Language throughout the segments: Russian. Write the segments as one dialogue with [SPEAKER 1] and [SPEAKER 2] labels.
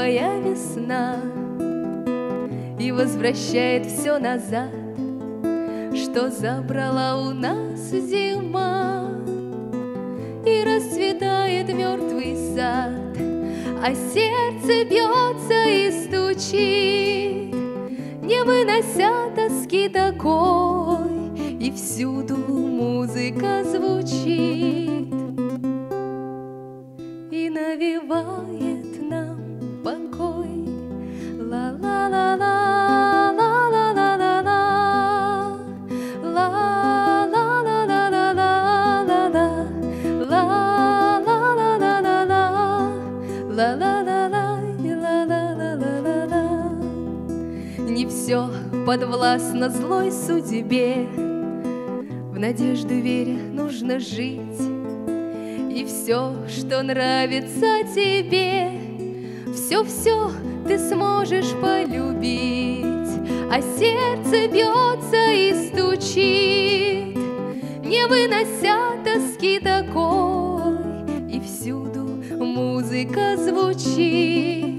[SPEAKER 1] новая весна И возвращает все назад, Что забрала у нас зима. И расцветает мертвый сад, А сердце бьется и стучит, Не вынося тоски такой, И всюду музыка звучит. И навевает Не все подвластно злой судьбе, В надежду веря нужно жить, И все, что нравится тебе, Все-все ты сможешь полюбить, А сердце бьется и стучит, Не вынося тоски такой, И всюду музыка звучит.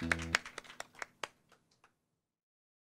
[SPEAKER 1] Mm-hmm.